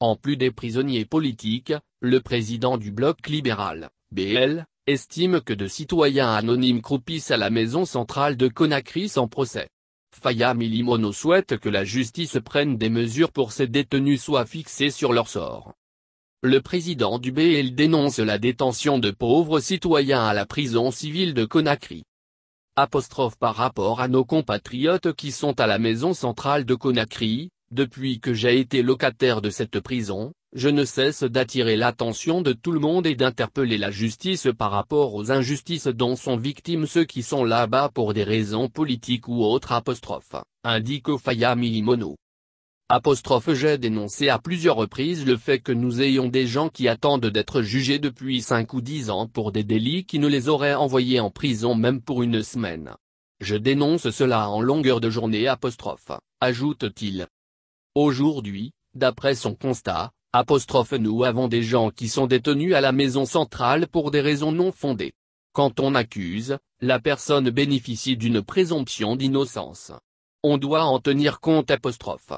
En plus des prisonniers politiques, le président du bloc libéral, BL, estime que de citoyens anonymes croupissent à la maison centrale de Conakry sans procès. Faya Milimono souhaite que la justice prenne des mesures pour ces détenus soient fixés sur leur sort. Le président du BL dénonce la détention de pauvres citoyens à la prison civile de Conakry. Apostrophe par rapport à nos compatriotes qui sont à la maison centrale de Conakry, depuis que j'ai été locataire de cette prison, je ne cesse d'attirer l'attention de tout le monde et d'interpeller la justice par rapport aux injustices dont sont victimes ceux qui sont là-bas pour des raisons politiques ou autres apostrophe, indique Ofaya Milimono. J'ai dénoncé à plusieurs reprises le fait que nous ayons des gens qui attendent d'être jugés depuis 5 ou 10 ans pour des délits qui ne les auraient envoyés en prison même pour une semaine. Je dénonce cela en longueur de journée apostrophe, ajoute-t-il. Aujourd'hui, d'après son constat, nous avons des gens qui sont détenus à la maison centrale pour des raisons non fondées. Quand on accuse, la personne bénéficie d'une présomption d'innocence. On doit en tenir compte apostrophe.